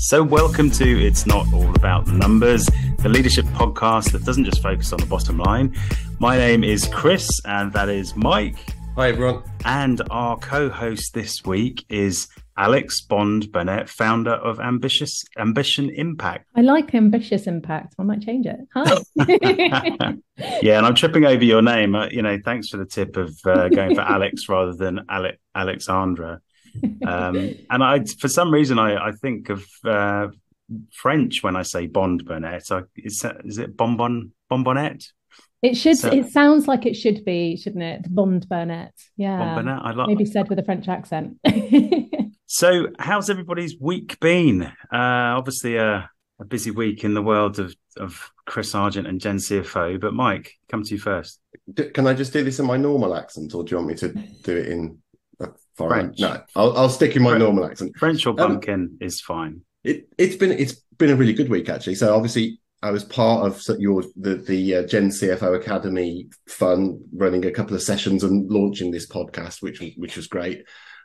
So, welcome to It's Not All About the Numbers, the leadership podcast that doesn't just focus on the bottom line. My name is Chris, and that is Mike. Hi, everyone. And our co host this week is Alex Bond Burnett, founder of Ambitious Ambition Impact. I like Ambitious Impact. I might change it. Hi. yeah, and I'm tripping over your name. Uh, you know, thanks for the tip of uh, going for Alex rather than Ale- Alexandra um, and I, for some reason, I, I think of uh, French when I say Bond Burnett. I, is, is it bonbon bonbonette? It should. So, it sounds like it should be, shouldn't it? Bond Burnett. Yeah. Bond Burnett. I like. Maybe said with a French accent. so, how's everybody's week been? Uh, obviously, a, a busy week in the world of of Chris Argent and Gen CFO. But Mike, come to you first. Can I just do this in my normal accent, or do you want me to do it in French. No, I'll, I'll stick in my French, normal accent. French or bumpkin um, is fine. It, it's been it's been a really good week actually. So obviously I was part of your the the uh, Gen CFO Academy fun, running a couple of sessions and launching this podcast, which was which was great.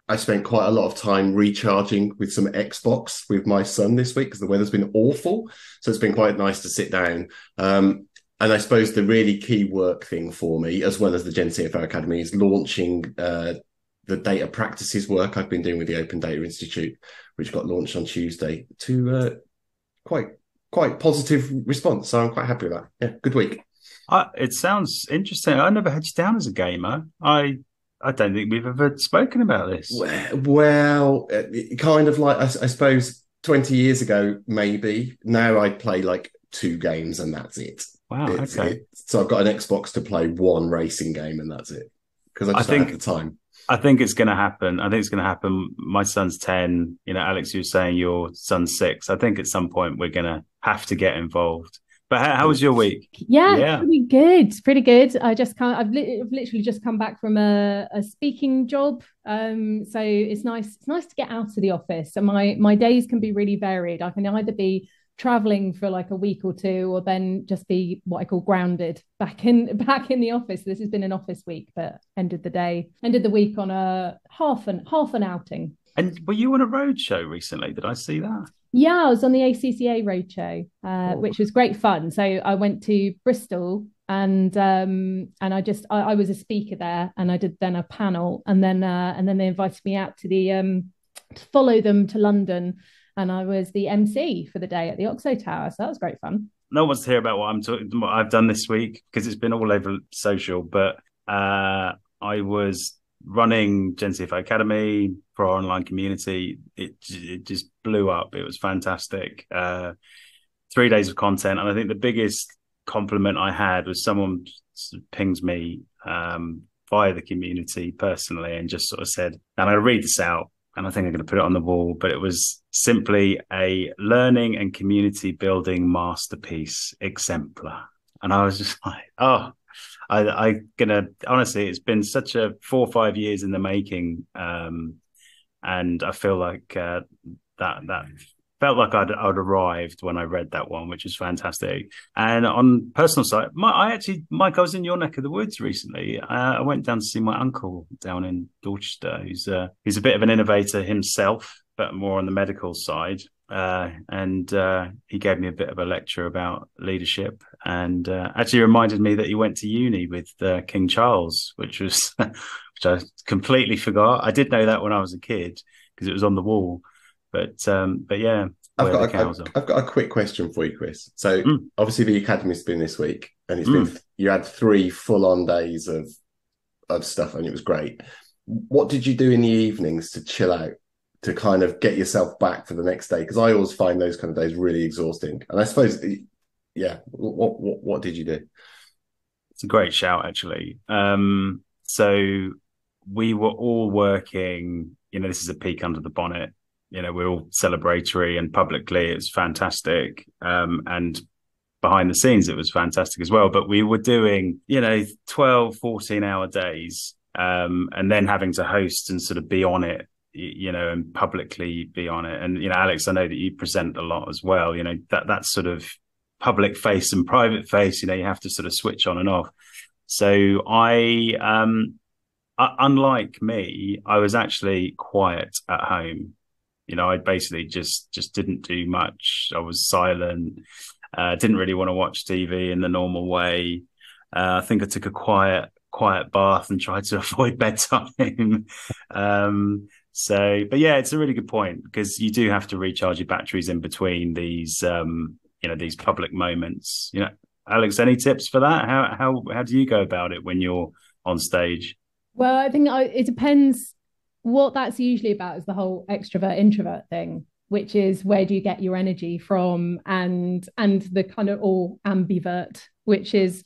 I spent quite a lot of time recharging with some Xbox with my son this week because the weather's been awful. So it's been quite nice to sit down. Um, and I suppose the really key work thing for me, as well as the Gen CFO Academy, is launching uh, the data practices work I've been doing with the Open Data Institute, which got launched on Tuesday, to uh, quite quite positive response. So I'm quite happy with that. Yeah, good week. Uh, it sounds interesting. I never had you down as a gamer. I I don't think we've ever spoken about this. Well, well uh, kind of like I, I suppose 20 years ago, maybe. Now I play like two games and that's it. Wow. It's, okay. It, so I've got an Xbox to play one racing game and that's it because I just I think, have the time. I think it's going to happen. I think it's going to happen. My son's 10. You know, Alex, you were saying your son's six. I think at some point we're going to have to get involved. But how, how was your week? Yeah, yeah, pretty good. Pretty good. I just can't, I've, li- I've literally just come back from a, a speaking job. Um, so it's nice. It's nice to get out of the office. And my, my days can be really varied. I can either be traveling for like a week or two or then just be what i call grounded back in back in the office. This has been an office week but ended the day ended the week on a half an half an outing. And were you on a road show recently? Did i see that? Yeah i was on the acca road show uh, oh. which was great fun. So i went to bristol and um and i just I, I, was a speaker there and i did then a panel and then uh and then they invited me out to the um to follow them to london and I was the MC for the day at the Oxo Tower. So that was great fun. No one wants to hear about what I'm talking, what I've done this week because it's been all over social. But uh, I was running Gen CFO Academy for our online community. It it just blew up. It was fantastic. Uh, three days of content, and I think the biggest compliment I had was someone pings me um, via the community personally and just sort of said, and I read this out and I think I'm going to put it on the wall, but it was simply a learning and community building masterpiece exemplar. And I was just like, oh, I, I gonna honestly, it's been such a four or five years in the making, um, and I feel like uh, that that felt like I'd, I'd arrived when I read that one, which is fantastic. And on personal side, my, I actually, Mike, I was in your neck of the woods recently. Uh, I went down to see my uncle down in Dorchester, who's uh, who's a bit of an innovator himself, but more on the medical side. Uh, and uh, he gave me a bit of a lecture about leadership, and uh, actually reminded me that he went to uni with uh, King Charles, which was which I completely forgot. I did know that when I was a kid because it was on the wall but um, but yeah, I've got, a, I've, I've got a quick question for you, Chris. So mm. obviously the academy's been this week, and it's mm. been you had three full on days of of stuff, and it was great. What did you do in the evenings to chill out, to kind of get yourself back for the next day? Because I always find those kind of days really exhausting. And I suppose, yeah, what what, what did you do? It's a great shout, actually. Um, so we were all working. You know, this is a peek under the bonnet you know we're all celebratory and publicly it was fantastic. Um, and behind the scenes it was fantastic as well. But we were doing you know 12 14 hour days um, and then having to host and sort of be on it you know and publicly be on it. And you know alex i know that you present a lot as well you know that that sort of public face and private face you know you have to sort of switch on and off. So i um unlike me i was actually quiet at home You know, I basically just just didn't do much. I was silent. Uh, didn't really want to watch TV in the normal way. Uh, I think I took a quiet quiet bath and tried to avoid bedtime. um, so, but yeah, it's a really good point because you do have to recharge your batteries in between these, um, you know, these public moments. You know, Alex, any tips for that? How how how do you go about it when you're on stage? Well, I think it depends what that's usually about is the whole extrovert introvert thing which is where do you get your energy from? And and the kind of all ambivert which is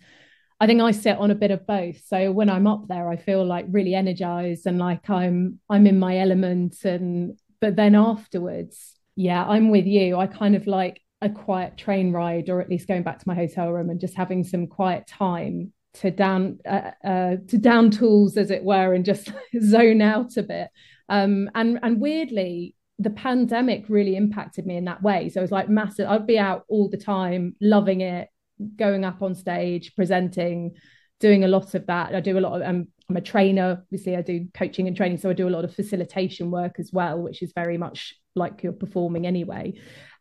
i think i sit on a bit of both. So when i'm up there i feel like really energized and like i'm i'm in my element. And but then afterwards yeah i'm with you. I kind of like a quiet train ride or at least going back to my hotel room and just having some quiet time to down uh, uh, to down tools as it were and just zone out a bit. Um, and and weirdly the pandemic really impacted me in that way. So it was like massive i'd be out all the time loving it going up on stage presenting doing a lot of that. I do a lot of um, i'm a trainer obviously i do coaching and training so i do a lot of facilitation work as well which is very much like you're performing anyway.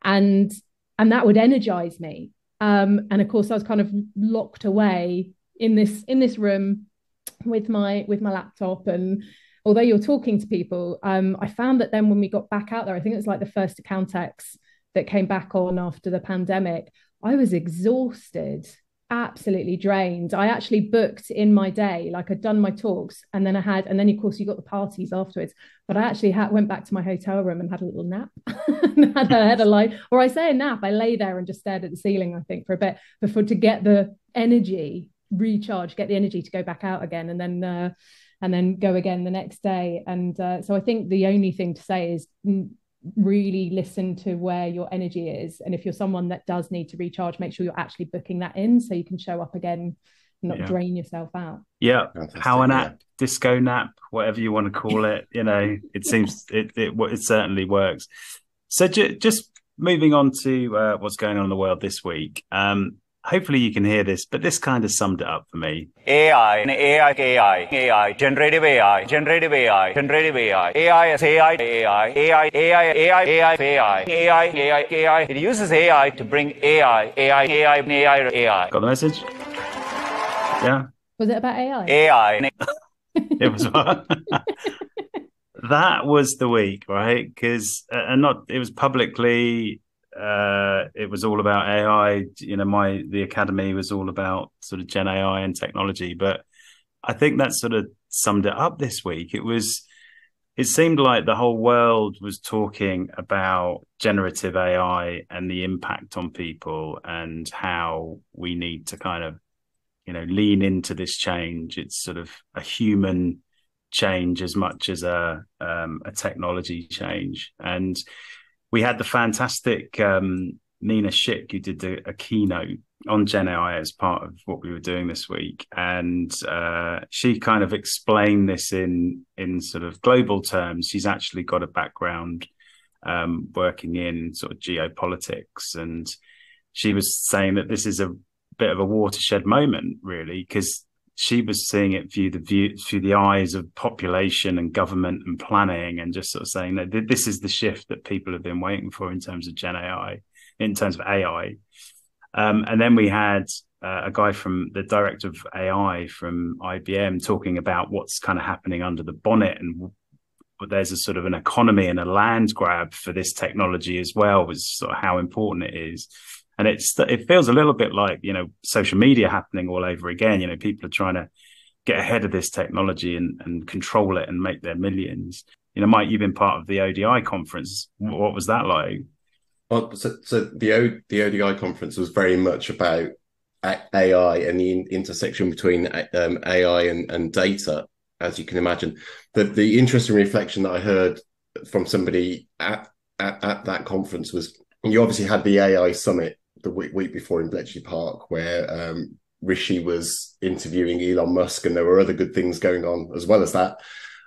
And and that would energize me. Um, and of course i was kind of locked away in this in this room with my with my laptop. And although you're talking to people um, i found that then when we got back out there i think it was like the first Accountex that came back on after the pandemic i was exhausted absolutely drained. I actually booked in my day like i'd done my talks and then i had and then of course you got the parties afterwards but i actually had, went back to my hotel room and had a little nap. Had, a, had a light or i say a nap i lay there and just stared at the ceiling i think for a bit before to get the energy recharge, get the energy to go back out again, and then uh, and then go again the next day. And uh, so I think the only thing to say is really listen to where your energy is, and if you're someone that does need to recharge, make sure you're actually booking that in so you can show up again. Not yeah. drain yourself out. Yeah, power nap, yeah. disco nap, whatever you want to call it. You know, it seems it it, it certainly works. So ju- just moving on to uh, what's going on in the world this week. Um, hopefully you can hear this, but this kind of summed it up for me. AI, AI, AI, AI, generative AI, generative AI, generative AI, AI is AI, AI, AI, AI, AI, AI, AI, AI, AI, AI. It uses AI to bring AI, AI, AI, AI, AI. Got the message? Yeah. Was it about AI? AI. it was. that was the week, right? Because uh, and not it was publicly uh, it was all about AI. You know, my the academy was all about sort of Gen AI and technology. But I think that sort of summed it up this week. It was. It seemed like the whole world was talking about generative AI and the impact on people and how we need to kind of, you know, lean into this change. It's sort of a human change as much as a um, a technology change. And we had the fantastic um, Nina Schick who did a, a keynote on Gen AI as part of what we were doing this week, and uh, she kind of explained this in in sort of global terms. She's actually got a background um, working in sort of geopolitics, and she was saying that this is a bit of a watershed moment, really, because she was seeing it through the view through the eyes of population and government and planning, and just sort of saying that this is the shift that people have been waiting for in terms of Gen AI, in terms of AI. Um, and then we had uh, a guy from the director of AI from IBM talking about what's kind of happening under the bonnet and there's a sort of an economy and a land grab for this technology as well was sort of how important it is and it's it feels a little bit like you know social media happening all over again. You know, people are trying to get ahead of this technology and, and control it and make their millions. You know, Mike, you've been part of the ODI conference. What was that like? Well, so, so the o, the ODI conference was very much about AI and the intersection between um, AI and, and data, as you can imagine. The the interesting reflection that I heard from somebody at, at, at that conference was you obviously had the AI summit the week, week before in Bletchley Park, where um, Rishi was interviewing Elon Musk, and there were other good things going on as well as that.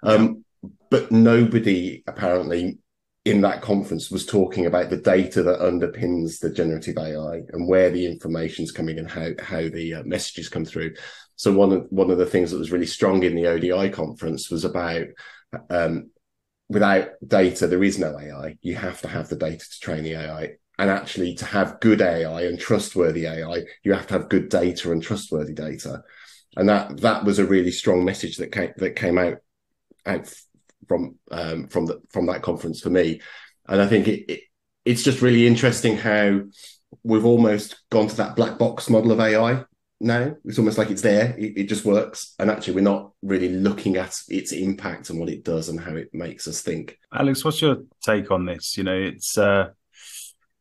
Um, yeah. But nobody apparently in that conference was talking about the data that underpins the generative AI and where the information's coming and how how the uh, messages come through. So one of one of the things that was really strong in the ODI conference was about um, without data, there is no AI. You have to have the data to train the AI. And actually, to have good AI and trustworthy AI, you have to have good data and trustworthy data. And that that was a really strong message that came that came out out from um, from the from that conference for me. And I think it, it it's just really interesting how we've almost gone to that black box model of AI now. It's almost like it's there, it, it, just works. And actually, we're not really looking at its impact and what it does and how it makes us think. Alex, what's your take on this? You know, it's uh,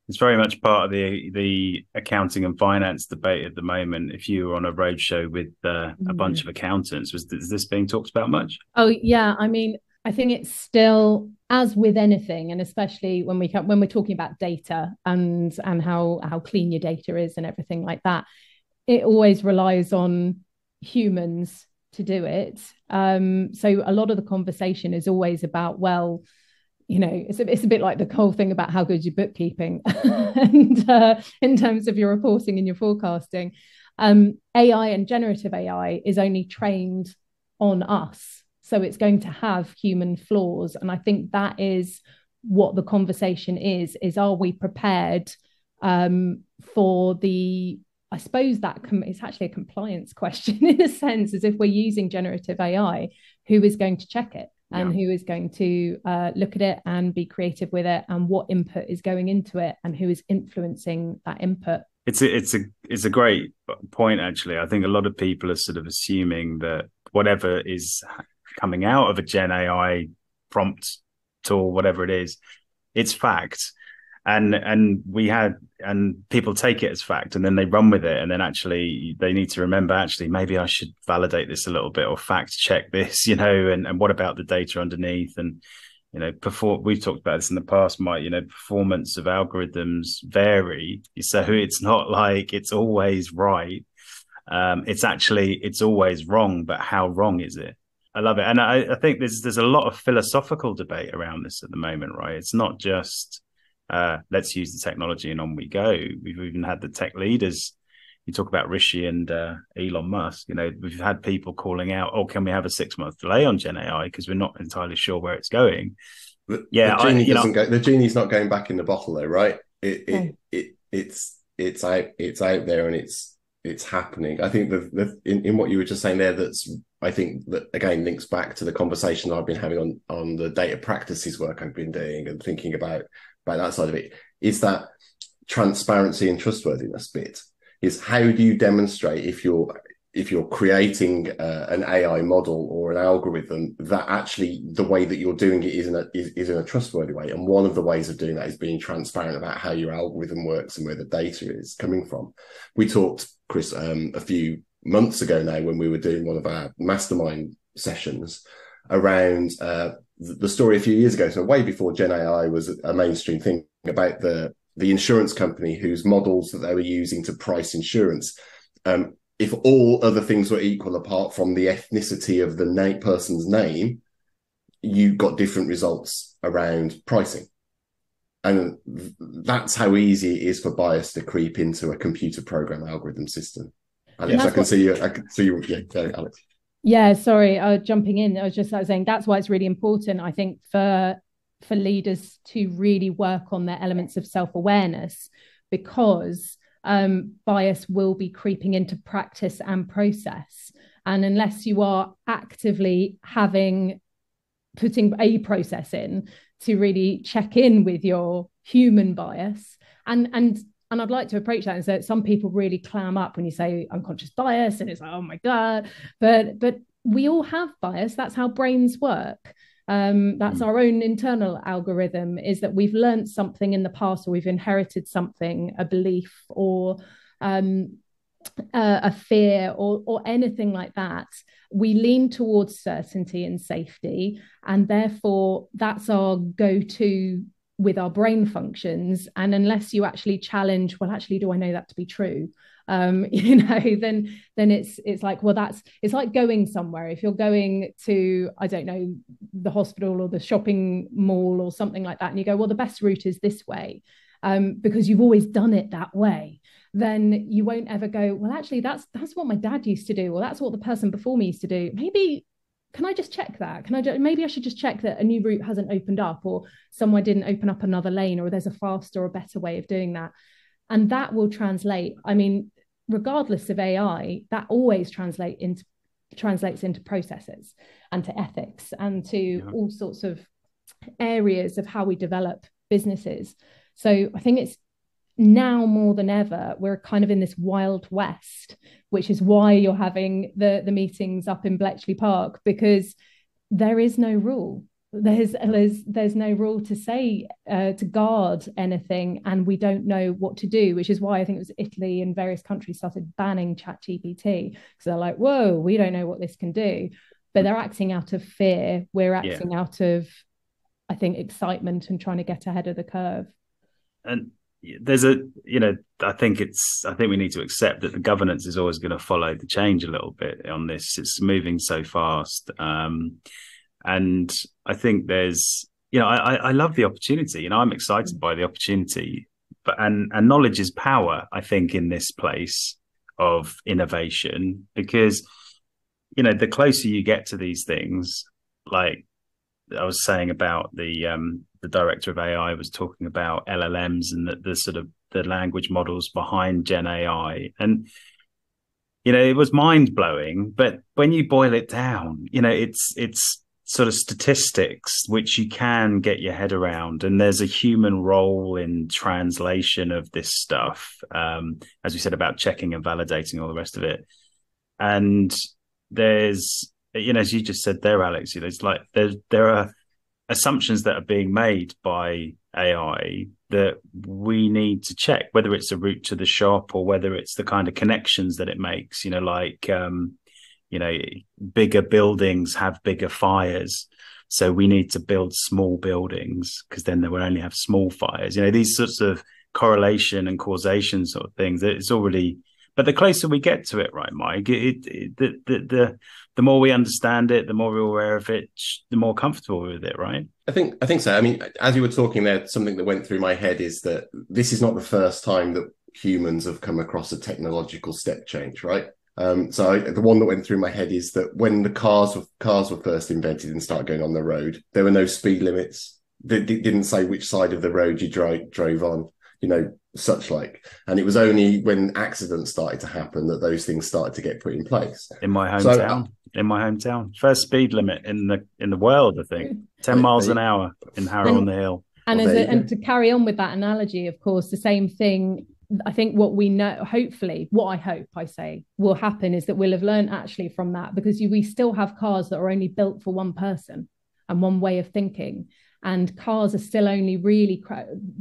it's very much part of the the accounting and finance debate at the moment. If you were on a roadshow with uh, a mm-hmm. bunch of accountants, was is this being talked about much? Oh yeah, I mean, I think it's still as with anything, and especially when we when we're talking about data and and how how clean your data is and everything like that it always relies on humans to do it. Um, so a lot of the conversation is always about, well, you know, it's a, it's a bit like the whole thing about how good your bookkeeping and uh, in terms of your reporting and your forecasting. Um, AI and generative AI is only trained on us. So it's going to have human flaws. And I think that is what the conversation is, is are we prepared um, for the I suppose that com- it's actually a compliance question in a sense, as if we're using generative AI, who is going to check it and yeah. who is going to uh, look at it and be creative with it, and what input is going into it, and who is influencing that input. It's a, it's a it's a great point actually. I think a lot of people are sort of assuming that whatever is coming out of a Gen AI prompt tool, whatever it is, it's fact and and we had and people take it as fact and then they run with it and then actually they need to remember actually maybe i should validate this a little bit or fact check this you know and, and what about the data underneath? And you know before we've talked about this in the past Mike you know performance of algorithms vary. So it's not like it's always right. Um, it's actually it's always wrong but how wrong is it? I love it. And I, I think there's there's a lot of philosophical debate around this at the moment right? It's not just uh, let's use the technology and on we go. We've even had the tech leaders. You talk about Rishi and uh, Elon Musk. You know, we've had people calling out, "Oh, can we have a six month delay on Gen AI because we're not entirely sure where it's going." The, yeah, the genie I, doesn't know, go. The genie's not going back in the bottle, though, right? It, it, it, it it's it's out it's out there and it's it's happening. I think the, the in, in what you were just saying there, that's I think that again links back to the conversation I've been having on on the data practices work I've been doing and thinking about that side of it is that transparency and trustworthiness bit is how do you demonstrate if you're if you're creating uh, an AI model or an algorithm that actually the way that you're doing it is in a is, is in a trustworthy way? And one of the ways of doing that is being transparent about how your algorithm works and where the data is coming from. We talked chris um, a few months ago now when we were doing one of our mastermind sessions around uh, the story a few years ago, so way before Gen AI was a mainstream thing about the the insurance company whose models that they were using to price insurance. Um, if all other things were equal apart from the ethnicity of the na- person's name, you got different results around pricing. And that's how easy it is for bias to creep into a computer program algorithm system. Alex, I can what... see you. I can see you. Yeah, Alex. Yeah, sorry, uh, jumping in. I was just saying that's why it's really important. I think for for leaders to really work on their elements of self awareness because um, bias will be creeping into practice and process. And unless you are actively having putting a process in to really check in with your human bias and and and I'd like to approach that and say some people really clam up when you say unconscious bias, and it's like, oh my god. But but we all have bias. That's how brains work. Um, that's mm. our own internal algorithm. Is that we've learned something in the past, or we've inherited something, a belief, or um, uh, a fear, or or anything like that. We lean towards certainty and safety, and therefore that's our go-to with our brain functions and unless you actually challenge well actually do i know that to be true? Um, you know then then it's it's like well that's it's like going somewhere. If you're going to i don't know the hospital or the shopping mall or something like that and you go well the best route is this way um, because you've always done it that way then you won't ever go well actually that's that's what my dad used to do or that's what the person before me used to do. Maybe can I just check that? Can I just, maybe I should just check that a new route hasn't opened up or somewhere didn't open up another lane or there's a faster or better way of doing that. And that will translate. I mean, regardless of AI, that always translate into translates into processes and to ethics and to yeah. all sorts of areas of how we develop businesses. So I think it's now more than ever we're kind of in this wild west which is why you're having the the meetings up in bletchley park because there is no rule. There's there's there's no rule to say uh, to guard anything and we don't know what to do which is why i think it was italy and various countries started banning chat gpt because they're like whoa we don't know what this can do. But they're acting out of fear. We're acting yeah. out of i think excitement and trying to get ahead of the curve. And there's a you know i think it's i think we need to accept that the governance is always going to follow the change a little bit on this. It's moving so fast um, and i think there's you know i i love the opportunity you know i'm excited by the opportunity but and and knowledge is power i think in this place of innovation because you know the closer you get to these things like i was saying about the um the director of AI was talking about LLMs and the, the sort of the language models behind Gen AI. And you know, it was mind blowing, but when you boil it down, you know, it's it's sort of statistics which you can get your head around and there's a human role in translation of this stuff um, as we said about checking and validating all the rest of it and there's you know as you just said there alex you know it's like there there are assumptions that are being made by AI that we need to check, whether it's a route to the shop or whether it's the kind of connections that it makes. You know, like um, you know, bigger buildings have bigger fires. So we need to build small buildings because then they will only have small fires. You know, these sorts of correlation and causation sort of things. It's already, but the closer we get to it, right, Mike, it, it, the, the, the the more we understand it, the more we're aware of it, the more comfortable with it, right? I think I think so. I mean, as you were talking there, something that went through my head is that this is not the first time that humans have come across a technological step change, right? Um, so I, the one that went through my head is that when the cars were cars were first invented and started going on the road, there were no speed limits. They, they didn't say which side of the road you drove drove on. You know, such like. And it was only when accidents started to happen that those things started to get put in place. In my hometown, so, uh, in my hometown, first speed limit in the in the world, I think, ten miles an hour in Harrow on the Hill. And well, as a, and to carry on with that analogy, of course, the same thing. I think what we know, hopefully, what I hope I say will happen is that we'll have learned actually from that because you, we still have cars that are only built for one person and one way of thinking and cars are still only really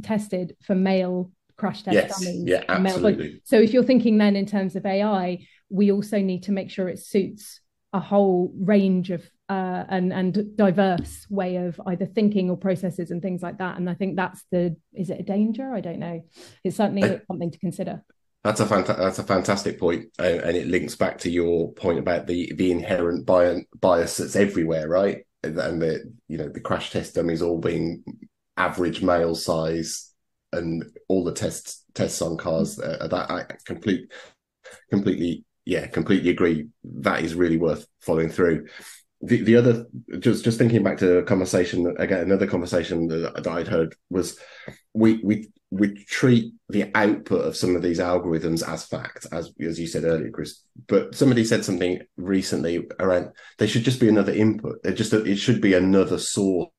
tested for male crash test yes. dummies. Yeah, absolutely. So if you're thinking then in terms of AI, we also need to make sure it suits a whole range of uh, and and diverse way of either thinking or processes and things like that. And I think that's the is it a danger? I don't know. It's certainly something to consider. That's a fanta- that's a fantastic point, and, and, it links back to your point about the the inherent bias, bias that's everywhere, right? And the you know the crash test dummies all being average male size and all the tests tests on cars uh, that I complete completely yeah completely agree. That is really worth following through the the other just just thinking back to a conversation again another conversation that, that I'd heard was we we we treat the output of some of these algorithms as fact as as you said earlier Chris but somebody said something recently around they should just be another input it just it should be another source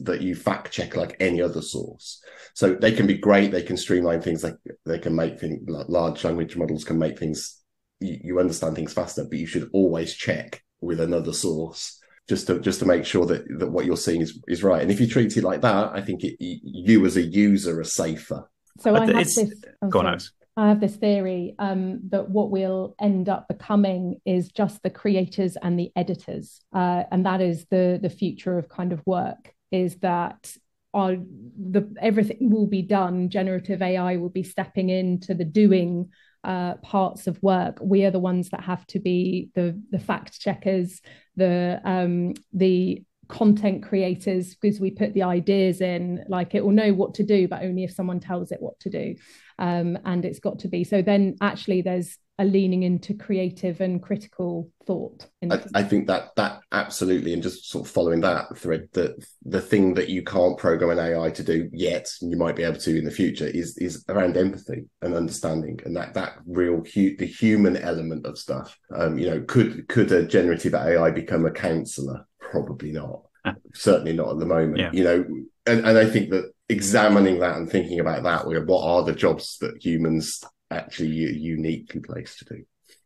that you fact check like any other source. So they can be great. They can streamline things. Like they can make things. Large language models can make things. You, you understand things faster, but you should always check with another source just to just to make sure that that what you're seeing is is right. And if you treat it like that, I think it, you as a user are safer. So I have this. Oh, go on, I have this theory um, that what we'll end up becoming is just the creators and the editors, uh, and that is the the future of kind of work. Is that our, the everything will be done. Generative AI will be stepping into the doing uh, parts of work. We are the ones that have to be the the fact checkers, the um, the content creators because we put the ideas in like it will know what to do but only if someone tells it what to do um, and it's got to be so then actually there's are leaning into creative and critical thought. I, I, think that that absolutely, and just sort of following that thread, that the thing that you can't program an AI to do yet, and you might be able to in the future, is is around empathy and understanding, and that that real hu- the human element of stuff. Um, you know, could could a generative AI become a counselor? Probably not. Certainly not at the moment. Yeah. You know, and, and I think that examining that and thinking about that, what are the jobs that humans actually uniquely placed to do?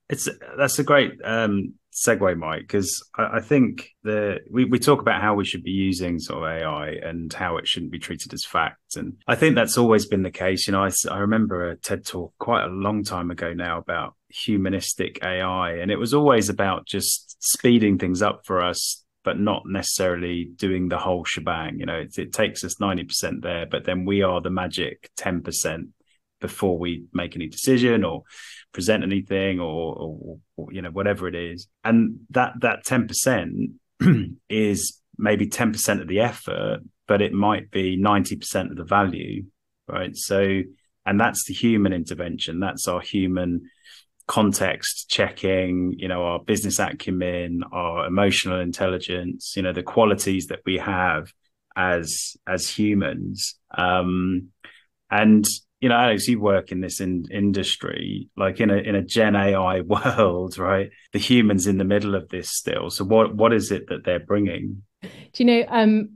It's that's a great um, segue, Mike, because I, I, think the we, we talk about how we should be using sort of AI and how it shouldn't be treated as fact, and I think that's always been the case. You know, I, I remember a TED talk quite a long time ago now about humanistic AI, and it was always about just speeding things up for us but not necessarily doing the whole shebang. You know, it, it takes us 90% there, but then we are the magic 10% before we make any decision or present anything or, or, or you know, whatever it is. And that, that 10% is maybe 10% of the effort, but it might be 90% of the value. Right. So, and that's the human intervention. That's our human context checking, you know, our business acumen, our emotional intelligence, you know, the qualities that we have as as humans. Um, and you know, Alex, you work in this in, industry, like in a in a Gen AI world, right? The humans in the middle of this still. So what what is it that they're bringing? Do you know? Um,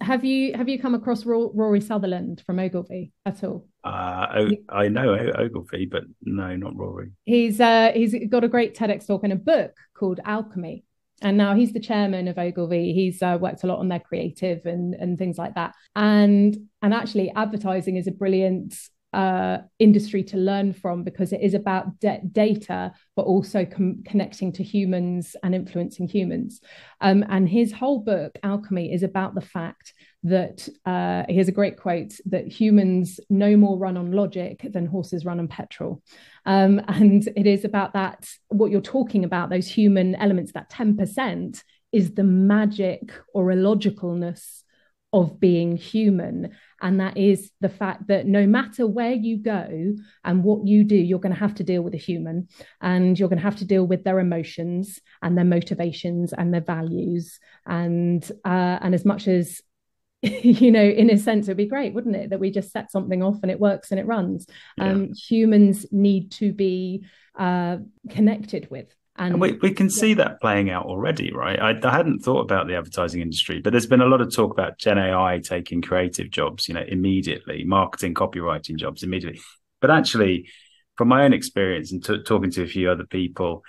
have you have you come across Rory Sutherland from Ogilvy at all? Uh, I know Ogilvy, but no, not Rory. He's uh, he's got a great TEDx talk and a book called Alchemy, and now he's the chairman of Ogilvy. He's uh, worked a lot on their creative and and things like that. And and actually, advertising is a brilliant uh, industry to learn from because it is about de- data, but also com- connecting to humans and influencing humans. Um, and his whole book, Alchemy, is about the fact that uh, here's a great quote that humans no more run on logic than horses run on petrol. Um, and it is about that, what you're talking about, those human elements, that 10% is the magic or illogicalness of being human. And that is the fact that no matter where you go and what you do, you're going to have to deal with a human and you're going to have to deal with their emotions and their motivations and their values. And uh, and as much as you know, in a sense, it'd be great, wouldn't it, that we just set something off and it works and it runs. Yeah. Um, humans need to be uh, connected with and, and we, we can yeah. see that playing out already, right? I, I, hadn't thought about the advertising industry, but there's been a lot of talk about Gen AI taking creative jobs, you know, immediately, marketing, copywriting jobs immediately. But actually, from my own experience and t- talking to a few other people,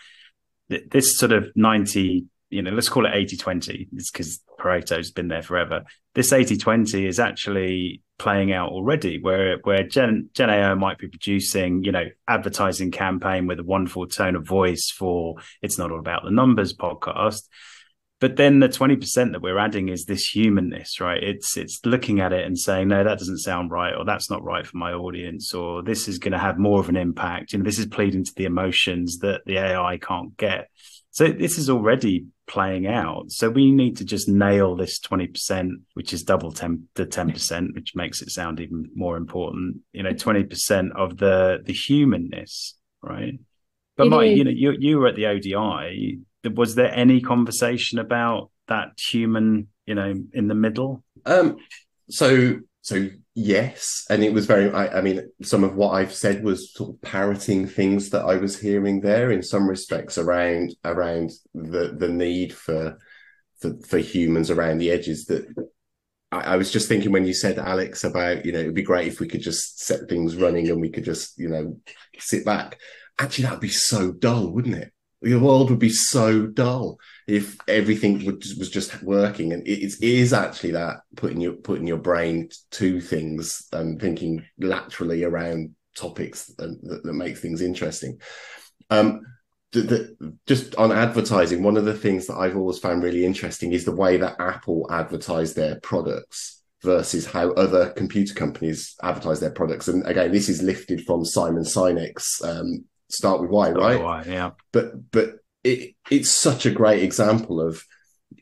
th- this sort of 90, you know, let's call it 80 20, because Pareto's been there forever. This 80 20 is actually playing out already where where Gen, Gen might be producing, you know, advertising campaign with a wonderful tone of voice for it's not all about the numbers podcast. But then the 20% that we're adding is this humanness, right? It's it's looking at it and saying, no, that doesn't sound right, or that's not right for my audience, or this is going to have more of an impact. You know, this is pleading to the emotions that the AI can't get. So this is already playing out. So we need to just nail this 20%, which is double 10, the 10%, which makes it sound even more important, you know, 20% of the, the humanness, right? But Mike, you know, you, you were at the ODI. Was there any conversation about that human, you know, in the middle? Um, so so yes, and it was very. I, I, mean, some of what I've said was sort of parroting things that I was hearing there in some respects around around the the need for for, for humans around the edges. That I, I was just thinking when you said Alex about you know it'd be great if we could just set things running and we could just you know sit back. Actually, that'd be so dull, wouldn't it? The world would be so dull if everything was just working. And it is actually that putting your putting your brain to things and thinking laterally around topics that, that make things interesting. Um, the, the, just on advertising one of the things that i've always found really interesting is the way that apple advertise their products versus how other computer companies advertise their products. And again this is lifted from simon sinek's um, start with why, right? Why, yeah. But but it it's such a great example of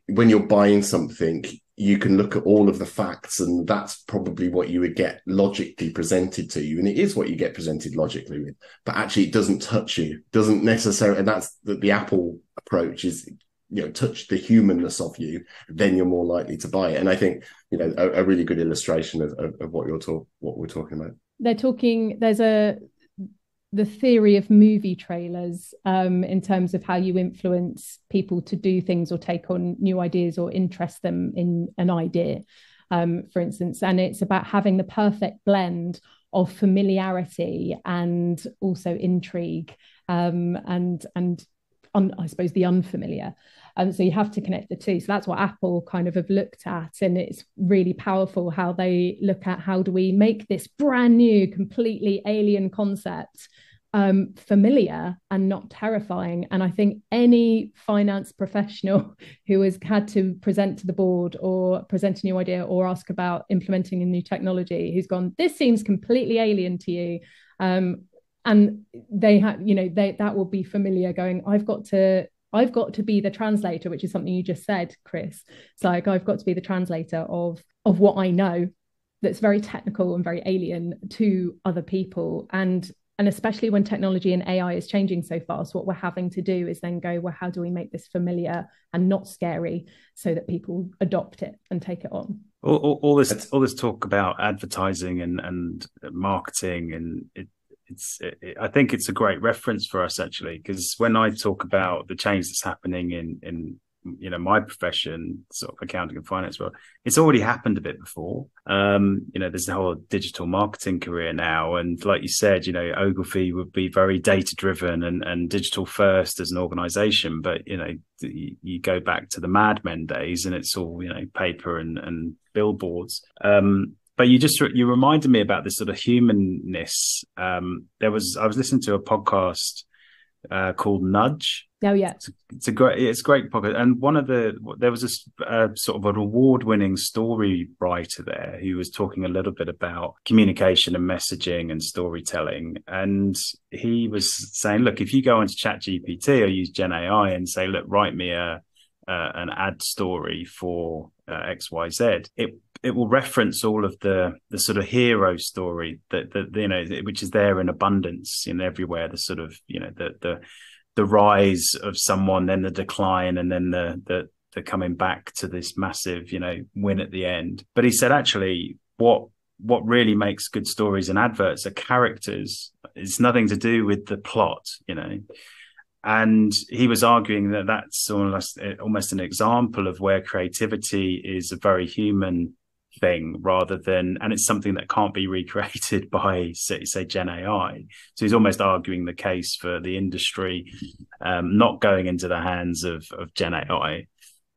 when you're buying something, you can look at all of the facts and that's probably what you would get logically presented to you. And it is what you get presented logically with. But actually it doesn't touch you. Doesn't necessarily and that's the, the apple approach is you know touch the humanness of you then you're more likely to buy it. And i think you know a, a really good illustration of, of, of what you're talk what we're talking about. They're talking there's a the theory of movie trailers um, in terms of how you influence people to do things or take on new ideas or interest them in an idea, um, for instance. And it's about having the perfect blend of familiarity and also intrigue um, and and un, I suppose the unfamiliar. And so you have to connect the two. So that's what Apple kind of have looked at. And it's really powerful how they look at how do we make this brand new, completely alien concept um, familiar and not terrifying. And I think any finance professional who has had to present to the board or present a new idea or ask about implementing a new technology who's gone, this seems completely alien to you. Um, and they have, you know, they that will be familiar going, I've got to I've got to be the translator, which is something you just said, Chris. It's like I've got to be the translator of of what I know that's very technical and very alien to other people. And and especially when technology and AI is changing so fast, what we're having to do is then go, well, how do we make this familiar and not scary so that people adopt it and take it on? All, all, all this, all this talk about advertising and and marketing, and it, it's, it, I think it's a great reference for us actually, because when I talk about the change that's happening in in you know my profession sort of accounting and finance well it's already happened a bit before. Um you know there's a whole digital marketing career now. And like you said you know ogilvy would be very data driven and and digital first as an organization. But you know you, you go back to the Mad Men days and it's all you know paper and and billboards. Um but you just you reminded me about this sort of humanness. Um there was i was listening to a podcast uh, called Nudge. Oh yeah, it's a, it's a, great it's a great podcast. And one of the there was a uh, sort of an award winning story writer there who was talking a little bit about communication and messaging and storytelling. And he was saying, look, if you go into Chat GPT or use Gen AI and say, look, write me a uh, an ad story for uh, XYZ, it it will reference all of the the sort of hero story that that you know which is there in abundance in everywhere. The sort of you know the the the rise of someone, then the decline, and then the the the coming back to this massive you know win at the end. But he said actually what what really makes good stories and adverts are characters. It's nothing to do with the plot, you know and he was arguing that that's almost almost an example of where creativity is a very human thing rather than and it's something that can't be recreated by say, say gen ai so he's almost arguing the case for the industry um, not going into the hands of, of gen ai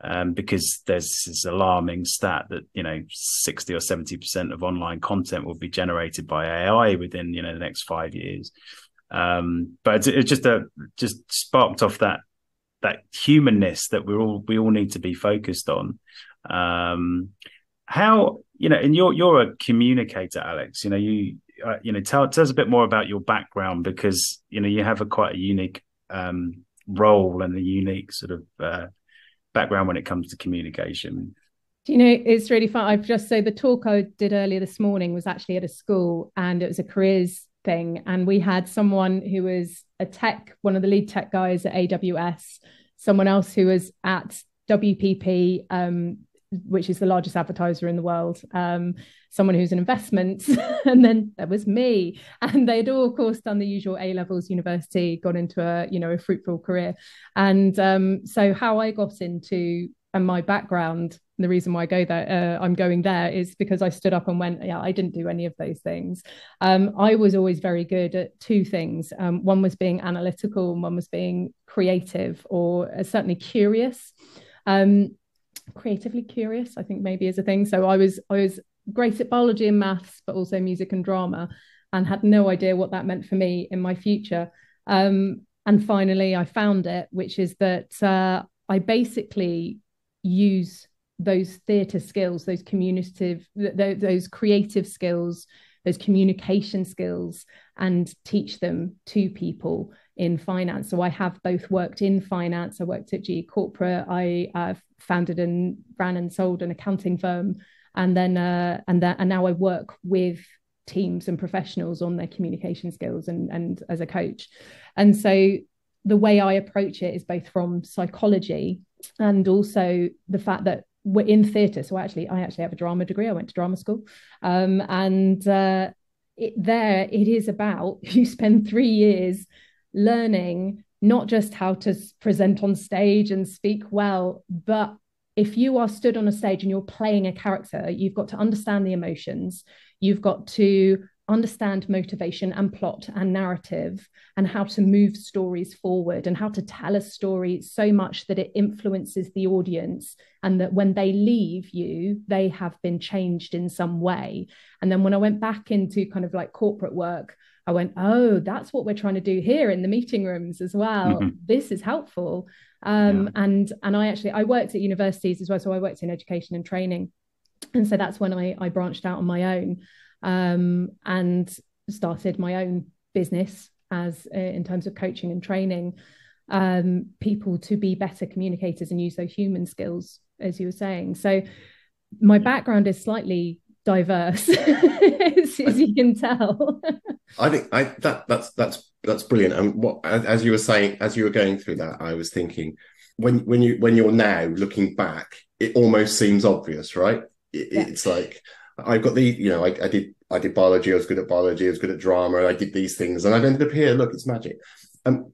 um, because there's this alarming stat that you know 60 or 70 percent of online content will be generated by ai within you know the next five years. Um, but it's, it's just a just sparked off that that humanness that we all we all need to be focused on. Um, how you know and you're you're a communicator alex you know you uh, you know tell, tell us a bit more about your background because you know you have a quite a unique um, role and a unique sort of uh, background when it comes to communication. Do you know it's really fun. I've just so the talk i did earlier this morning was actually at a school and it was a careers thing. And we had someone who was a tech one of the lead tech guys at aws someone else who was at wpp um, which is the largest advertiser in the world, um, someone who's an investment, and then there was me, and they'd all, of course, done the usual A levels, university, gone into a you know a fruitful career, and um, so how I got into and my background, the reason why I go there, uh, I'm going there is because I stood up and went, yeah, I didn't do any of those things. Um, I was always very good at two things. Um, one was being analytical, and one was being creative, or uh, certainly curious. Um, creatively curious, I think maybe is a thing. So I was I was great at biology and maths, but also music and drama, and had no idea what that meant for me in my future. Um, and finally, I found it, which is that uh, I basically use those theatre skills, those communicative, th- those creative skills, those communication skills, and teach them to people in finance. So I have both worked in finance. I worked at GE Corporate. I uh, founded and ran and sold an accounting firm, and then uh, and that and now I work with teams and professionals on their communication skills and and as a coach. And so the way I approach it is both from psychology and also the fact that we're in theatre. So actually, I actually have a drama degree. I went to drama school, um, and uh, it, there it is about you spend three years learning not just how to present on stage and speak well, but if you are stood on a stage and you're playing a character, you've got to understand the emotions. You've got to understand motivation and plot and narrative and how to move stories forward and how to tell a story so much that it influences the audience and that when they leave you they have been changed in some way and then when i went back into kind of like corporate work i went oh that's what we're trying to do here in the meeting rooms as well mm-hmm. this is helpful um, yeah. and and i actually i worked at universities as well so i worked in education and training and so that's when i i branched out on my own um, and started my own business as uh, in terms of coaching and training um, people to be better communicators and use those human skills, as you were saying. So my background is slightly diverse, as, as, you can tell. I think I that that's that's that's brilliant. And what as you were saying, as you were going through that, I was thinking when when you when you're now looking back, it almost seems obvious, right? It, yeah. It's like I've got the, you know, I, I, did I did biology. I was good at biology. I was good at drama. I did these things, and I've ended up here. Look, it's magic. Um,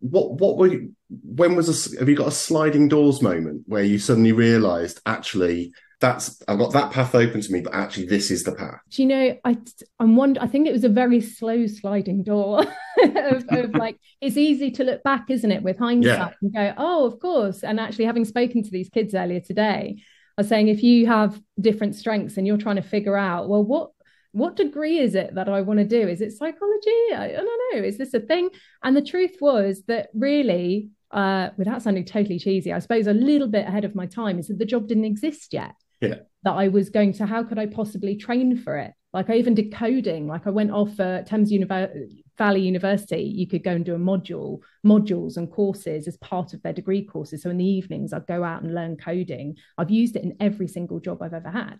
what what were you, when was a, have you got a sliding doors moment where you suddenly realised actually that's I've got that path open to me, but actually this is the path. Do you know? I I'm wonder. I think it was a very slow sliding door of, of like it's easy to look back, isn't it, with hindsight yeah. and go, oh, of course. And actually, having spoken to these kids earlier today, I was saying if you have different strengths and you're trying to figure out, well, what what degree is it that I want to do? Is it psychology? I, I don't know. Is this a thing? And the truth was that really, uh, without sounding totally cheesy, I suppose a little bit ahead of my time is that the job didn't exist yet. Yeah. That I was going to, how could I possibly train for it? Like I even did coding. Like I went off uh, Thames University Valley University, you could go and do a module, modules and courses as part of their degree courses. So in the evenings, I'd go out and learn coding. I've used it in every single job I've ever had.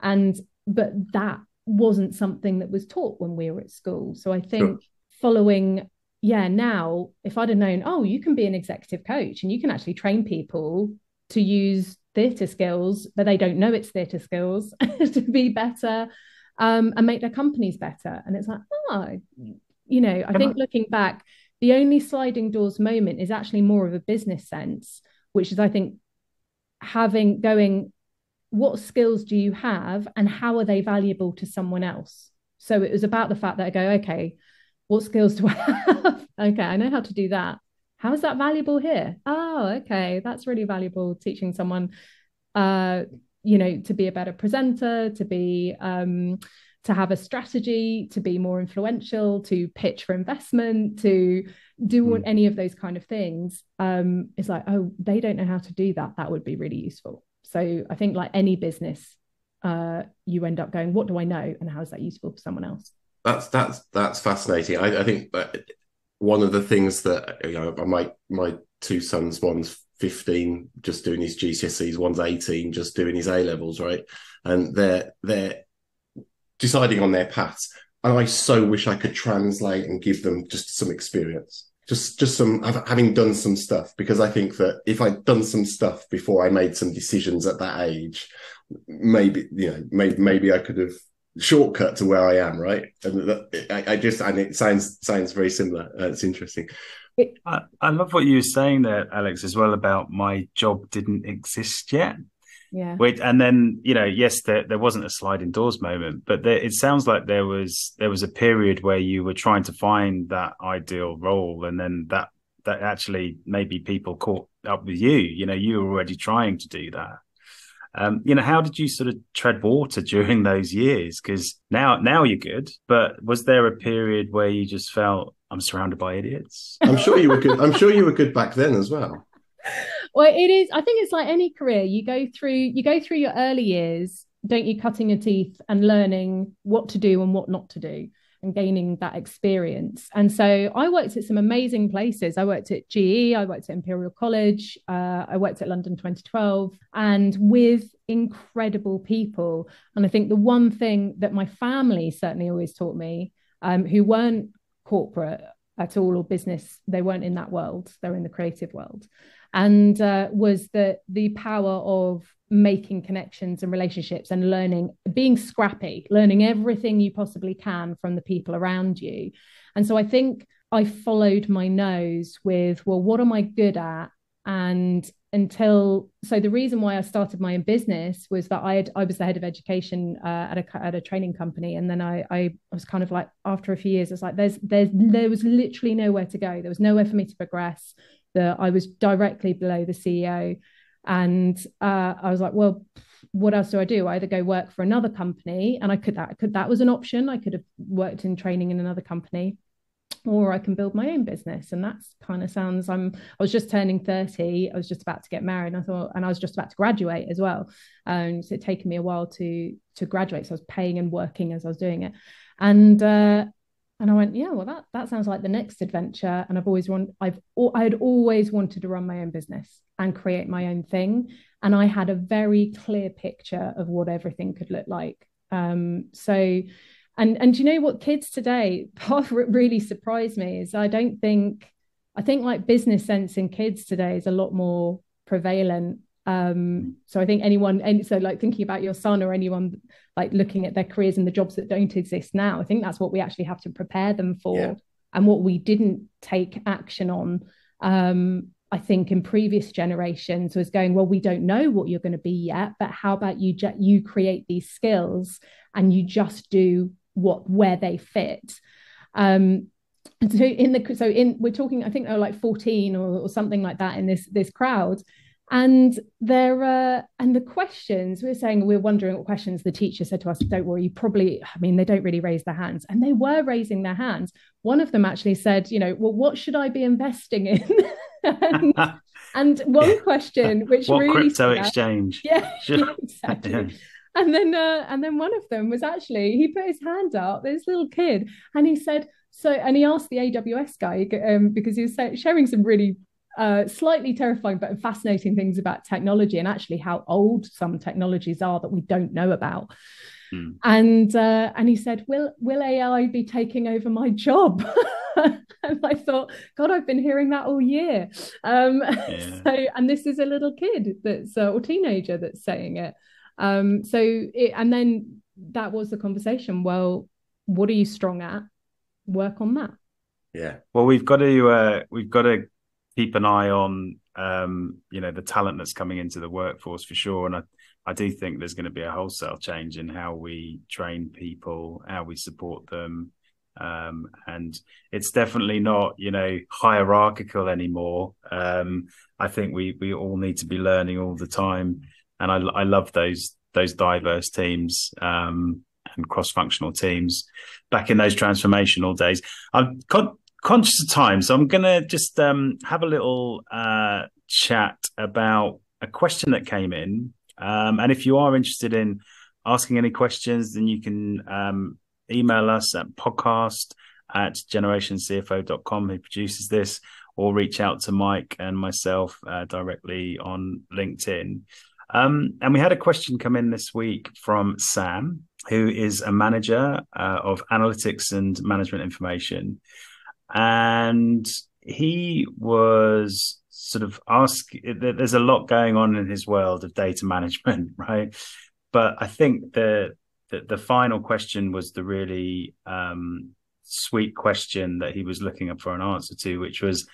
And but that wasn't something that was taught when we were at school. So I think sure. following, yeah, now if I'd have known, oh, you can be an executive coach and you can actually train people to use theatre skills, but they don't know it's theatre skills to be better um, and make their companies better. And it's like, oh, you know, I think looking back, the only sliding doors moment is actually more of a business sense, which is, I think, having going, what skills do you have and how are they valuable to someone else? So it was about the fact that I go, okay, what skills do I have? okay, I know how to do that. How is that valuable here? Oh, okay, that's really valuable teaching someone, uh, you know, to be a better presenter, to be, um, to have a strategy, to be more influential, to pitch for investment, to do mm. any of those kind of things. Um, it's like, oh, they don't know how to do that. That would be really useful. So I think, like any business, uh, you end up going, what do I know, and how is that useful for someone else? That's that's that's fascinating. I, I think that one of the things that you know, my my two sons, one's 15 just doing his GCSEs, one's 18 just doing his A levels, right? And they're they're deciding on their paths. And I so wish I could translate and give them just some experience, just just some having done some stuff. Because I think that if I'd done some stuff before I made some decisions at that age, maybe you know maybe maybe I could have shortcut to where I am, right? And I, I just and it sounds sounds very similar. Uh, it's interesting. I, I love what you were saying there, Alex, as well about my job didn't exist yet. Yeah. Wait, and then you know, yes, there there wasn't a sliding doors moment, but there, it sounds like there was there was a period where you were trying to find that ideal role, and then that that actually maybe people caught up with you. You know, you were already trying to do that. Um, you know, how did you sort of tread water during those years? Because now now you're good, but was there a period where you just felt I'm surrounded by idiots? I'm sure you were good. I'm sure you were good back then as well well it is i think it's like any career you go through you go through your early years don't you cutting your teeth and learning what to do and what not to do and gaining that experience. And so I worked at some amazing places. I worked at GE, I worked at Imperial College, uh, I worked at London 2012, and with incredible people. And I think the one thing that my family certainly always taught me, um, who weren't corporate at all or business, they weren't in that world, they're in the creative world, and uh, was that the power of making connections and relationships and learning, being scrappy, learning everything you possibly can from the people around you. And so I think I followed my nose with, well, what am I good at? And until so the reason why I started my own business was that I had I was the head of education uh, at a at a training company and then I I was kind of like after a few years it's like there's there's there was literally nowhere to go there was nowhere for me to progress that I was directly below the CEO and uh, I was like, well, what else do I do? I either go work for another company, and I could that could that was an option. I could have worked in training in another company, or I can build my own business. And that's kind of sounds. I'm. I was just turning thirty. I was just about to get married. And I thought, and I was just about to graduate as well. Um, so it taken me a while to to graduate. So I was paying and working as I was doing it, and uh, and I went, yeah, well, that that sounds like the next adventure. And I've always wanted, I've I had always wanted to run my own business and create my own thing. And I had a very clear picture of what everything could look like. Um, so, and and you know what, kids today, part of what really surprised me is I don't think I think like business sense in kids today is a lot more prevalent um, so I think anyone, and so like thinking about your son or anyone like looking at their careers and the jobs that don't exist now, I think that's what we actually have to prepare them for, yeah. and what we didn't take action on. Um, I think in previous generations was going, well, we don't know what you're going to be yet, but how about you ju- you create these skills and you just do what where they fit. Um, and so in the so in we're talking, I think they're like 14 or, or something like that in this this crowd and there uh, and the questions we are saying we are wondering what questions the teacher said to us don't worry you probably i mean they don't really raise their hands. And they were raising their hands. One of them actually said you know well what should i be investing in? And, and, one question which what really crypto exchange? Yeah, yeah. exactly. Yeah. and then uh, and then one of them was actually he put his hand up this little kid and he said so and he asked the aws guy um, because he was sharing some really uh, slightly terrifying but fascinating things about technology and actually how old some technologies are that we don't know about. Mm. And uh, and he said, "Will will AI be taking over my job?" and I thought, God, I've been hearing that all year. Um, yeah. So, and this is a little kid that's uh, or teenager that's saying it. Um, so, it, and then that was the conversation. Well, what are you strong at? Work on that. Yeah. Well, we've got to uh, we've got to keep an eye on um, you know the talent that's coming into the workforce for sure. And I, I do think there's going to be a wholesale change in how we train people, how we support them. Um, and it's definitely not, you know, hierarchical anymore. Um, I think we we all need to be learning all the time, and I, I love those those diverse teams um, and cross functional teams. Back in those transformational days, I'm con- conscious of time, so I'm going to just um, have a little uh, chat about a question that came in. Um, and if you are interested in asking any questions, then you can um, email us at podcast at generationcfo.com, who produces this, or reach out to Mike and myself uh, directly on LinkedIn. Um, and we had a question come in this week from Sam, who is a manager uh, of analytics and management information and he was sort of ask there's a lot going on in his world of data management right but i think the the, the final question was the really um, sweet question that he was looking up for an answer to which was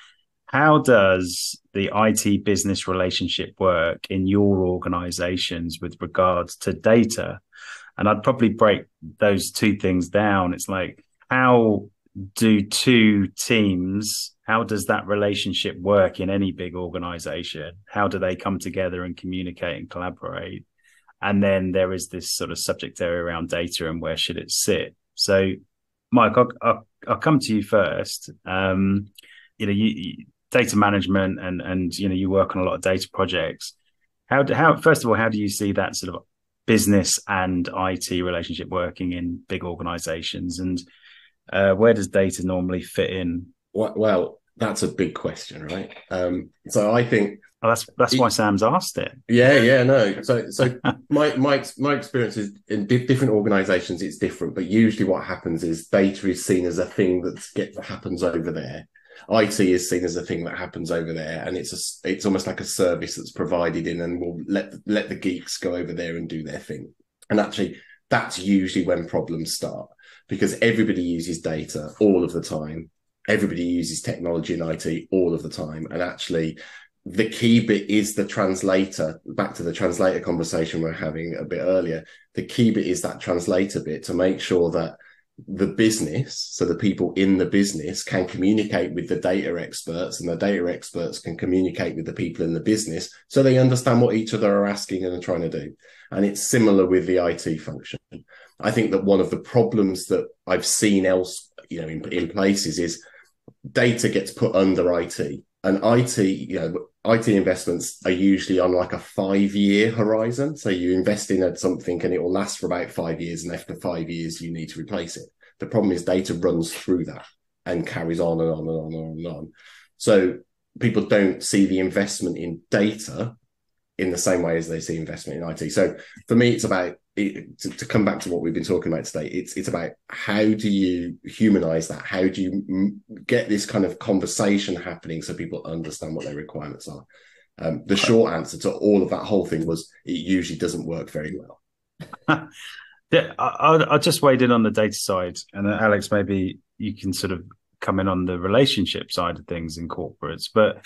how does the IT business relationship work in your organizations with regards to data? And I'd probably break those two things down. It's like, how do two teams how does that relationship work in any big organization? How do they come together and communicate and collaborate? And then there is this sort of subject area around data and where should it sit? So mike i'll, I'll, I'll come to you first. Um, you know you, you, data management and and you know you work on a lot of data projects. How do, how first of all how do you see that sort of business and IT relationship working in big organizations? And Uh, where does data normally fit in? Well, that's a big question, right? Um, so I think well, that's that's why Sam's asked it. Yeah, yeah, no. So, so my my my experience is in di- different organisations, it's different. But usually, what happens is data is seen as a thing that get happens over there. IT is seen as a thing that happens over there, and it's a it's almost like a service that's provided in, and we'll let let the geeks go over there and do their thing. And actually, that's usually when problems start because everybody uses data all of the time everybody uses technology in IT all of the time. And actually, the key bit is the translator. Back to the translator conversation we are having a bit earlier. The key bit is that translator bit to make sure that the business, so the people in the business, can communicate with the data experts, and the data experts can communicate with the people in the business so they understand what each other are asking and are trying to do. And it's similar with the IT function. I think that one of the problems that I've seen else, you know, in, in places is data gets put under IT, and IT, you know, IT investments are usually on like a five year horizon. So you invest in something and it will last for about five years, and after five years, you need to replace it. The problem is data runs through that and carries on and on and on and on and on. So people don't see the investment in data in the same way as they see investment in IT. So for me, it's about it, to, to, come back to what we've been talking about today. It's it's about how do you humanize that? How do you m- get this kind of conversation happening so people understand what their requirements are? Um, the short answer to all of that whole thing was it usually doesn't work very well. yeah, I'll, I'll just wade in on the data side, and Alex, maybe you can sort of come in on the relationship side of things in corporates, but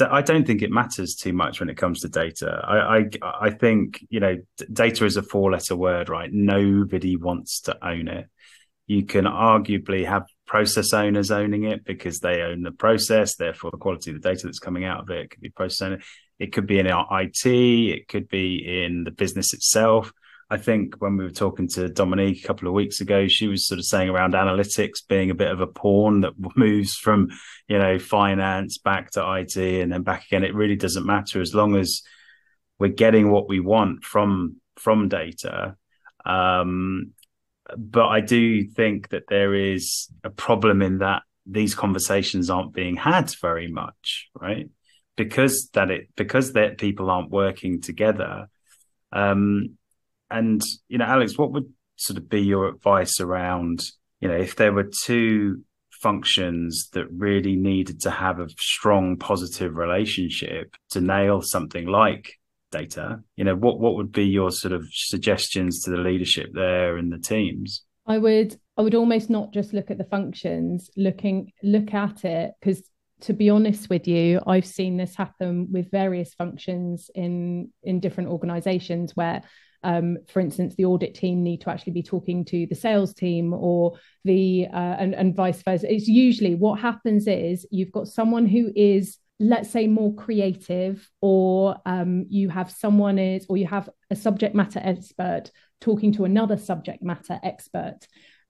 I don't think it matters too much when it comes to data. I, I, I think you know data is a four letter word, right? Nobody wants to own it. You can arguably have process owners owning it because they own the process, therefore the quality of the data that's coming out of it could be process owner. It could be in our IT, it could be in the business itself. I think when we were talking to Dominique a couple of weeks ago, she was sort of saying around analytics being a bit of a pawn that moves from, you know, finance back to IT and then back again. It really doesn't matter as long as we're getting what we want from from data. Um, but I do think that there is a problem in that these conversations aren't being had very much, right? Because that it because that people aren't working together. Um, and you know, Alex, what would sort of be your advice around you know if there were two functions that really needed to have a strong positive relationship to nail something like data you know what what would be your sort of suggestions to the leadership there and the teams? I would i would almost not just look at the functions looking look at it because to be honest with you i've seen this happen with various functions in in different organizations where um, for instance, the audit team need to actually be talking to the sales team or the uh, and, and vice versa. It's usually what happens is you've got someone who is let's say more creative or um, you have someone is or you have a subject matter expert talking to another subject matter expert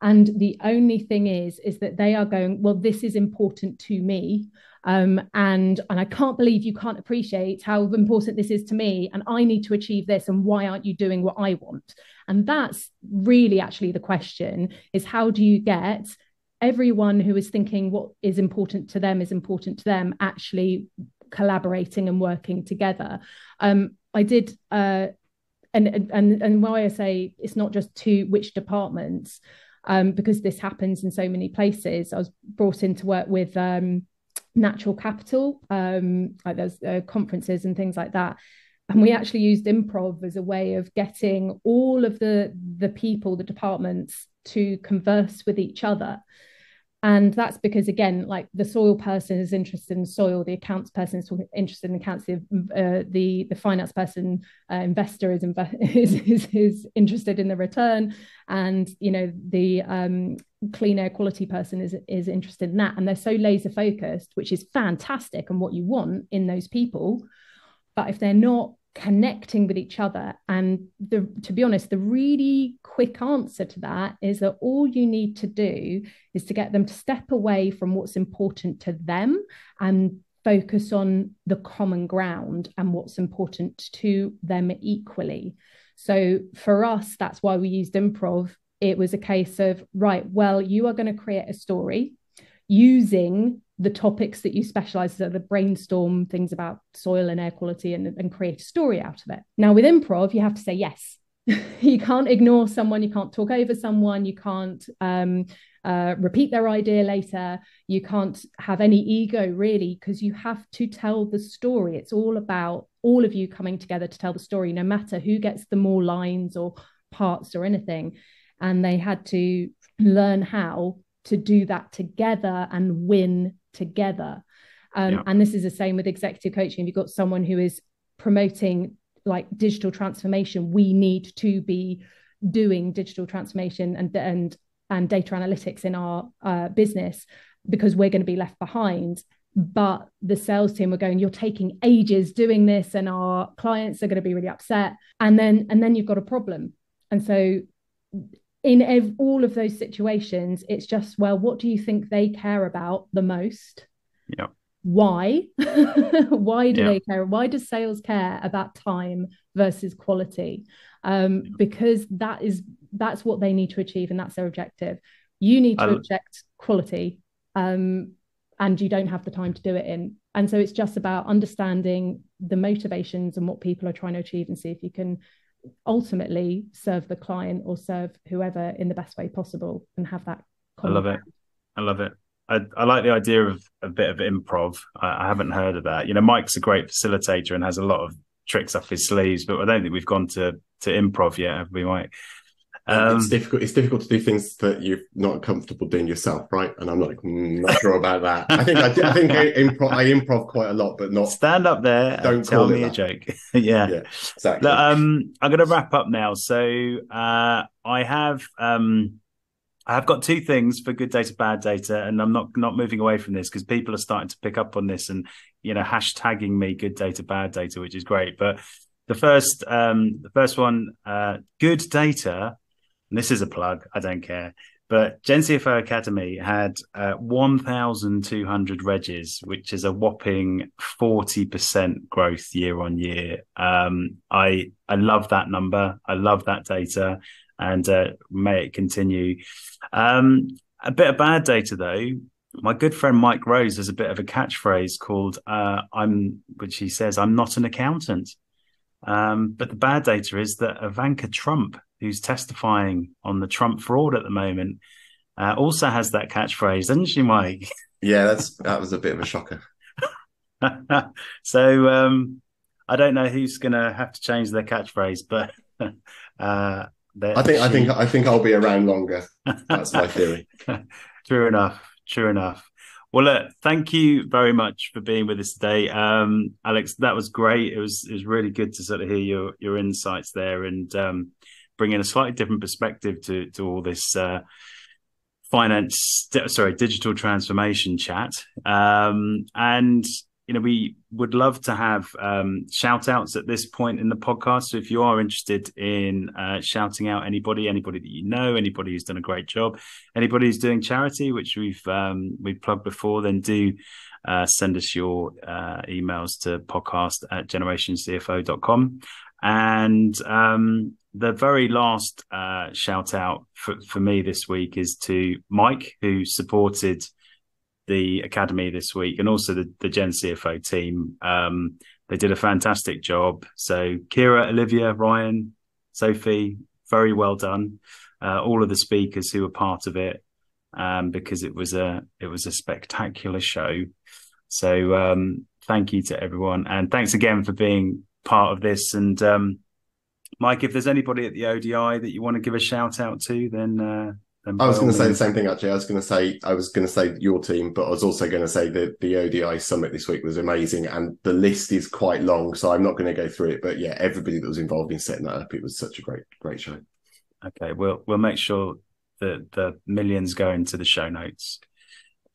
and the only thing is is that they are going well this is important to me um, and and I can't believe you can't appreciate how important this is to me, and I need to achieve this, and why aren't you doing what I want? And that's really actually the question: is how do you get everyone who is thinking what is important to them is important to them actually collaborating and working together? Um, I did. Uh, and, and and why I say it's not just to which departments, um, because this happens in so many places. I was brought in to work with um, natural capital, um, like there's uh, conferences and things like that. And we actually used improv as a way of getting all of the the people, the departments, to converse with each other and that's because again like the soil person is interested in soil the accounts person is interested in accounts the uh, the, the finance person uh, investor is, is, is is interested in the return. And you know the um, clean air quality person is is interested in that. And they're so laser focused which is fantastic and what you want in those people. But if they're not connecting with each other. And the, to be honest, the really quick answer to that is that all you need to do is to get them to step away from what's important to them and focus on the common ground and what's important to them equally. So for us, that's why we used improv it was a case of, right, well, you are going to create a story using the topics that you specialize so the brainstorm things about soil and air quality and, and create a story out of it. Now with improv you have to say yes. You can't ignore someone you can't talk over someone you can't um, uh, repeat their idea later you can't have any ego really because you have to tell the story. It's all about all of you coming together to tell the story no matter who gets the more lines or parts or anything. And they had to learn how to do that together and win together. Um, yeah. And this is the same with executive coaching. If you've got someone who is promoting like digital transformation, we need to be doing digital transformation and and and data analytics in our uh, business because we're going to be left behind. But the sales team were going, you're taking ages doing this, and our clients are going to be really upset. And then and then you've got a problem. And so in ev- all of those situations, it's just, well, what do you think they care about the most? Yeah. Why? Why do yeah. they care? Why does sales care about time versus quality? Um, yeah. Because that is that's what they need to achieve, and that's their objective. You need to I'll... object quality, um, and you don't have the time to do it in. And so it's just about understanding the motivations and what people are trying to achieve, and see if you can ultimately serve the client or serve whoever in the best way possible and have that. I love it. I love it. I, I, like the idea of a bit of improv. I, I, haven't heard of that. You know, Mike's a great facilitator and has a lot of tricks up his sleeves, but I don't think we've gone to to improv yet, have we, Mike? Um, it's difficult. It's difficult to do things that you're not comfortable doing yourself, right? And I'm like, mm, not sure about that. I think I, I think I improv, I improv quite a lot, but not stand up there. Don't tell me a joke. yeah. yeah, exactly. Look, um, I'm going to wrap up now. So uh, I have um, I have got two things for good data, bad data, and I'm not not moving away from this because people are starting to pick up on this and you know hashtagging me good data, bad data, which is great. But the first um, the first one, uh, good data this is a plug, I don't care. But Gen CFO Academy had uh, 1,200 regs, which is a whopping 40% growth year on year. Um, I I love that number. I love that data, and uh, may it continue. Um, a bit of bad data though. My good friend Mike Rose has a bit of a catchphrase called uh, "I'm," which he says, "I'm not an accountant." Um, but the bad data is that Ivanka Trump who's testifying on the Trump fraud at the moment, uh, also has that catchphrase, doesn't she, Mike? Yeah, that's that was a bit of a shocker. so um, I don't know who's going to have to change their catchphrase, but uh, I think she... I think I think I'll be around longer. That's my theory. true enough. True enough. Well, look, thank you very much for being with us today, um, Alex. That was great. It was it was really good to sort of hear your your insights there, and um, bringing a slightly different perspective to to all this uh, finance, sorry, digital transformation chat. Um, and you know, we would love to have um, shout outs at this point in the podcast. So if you are interested in uh, shouting out anybody, anybody that you know, anybody who's done a great job, anybody who's doing charity, which we've um, we've plugged before, then do uh, send us your uh, emails to podcast at generationcfo.com. And um, the very last uh, shout out for, for me this week is to Mike, who supported the academy this week and also the, the Gen CFO team. Um, they did a fantastic job. So, Kira, Olivia, Ryan, Sophie, very well done. Uh, all of the speakers who were part of it, um, because it was a it was a spectacular show. So, um, thank you to everyone, and thanks again for being part of this. And um, Mike, if there's anybody at the ODI that you want to give a shout out to, then. Uh, then I was going to say the same thing. Actually, I was going to say I was going to say your team, but I was also going to say that the ODI summit this week was amazing, and the list is quite long, so I'm not going to go through it. But yeah, everybody that was involved in setting that up, it was such a great, great show. Okay, we'll we'll make sure that the millions go into the show notes.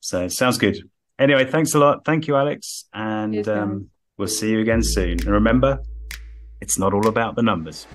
So sounds good. Anyway, thanks a lot. Thank you, Alex, and um, we'll see you again soon. And remember, it's not all about the numbers.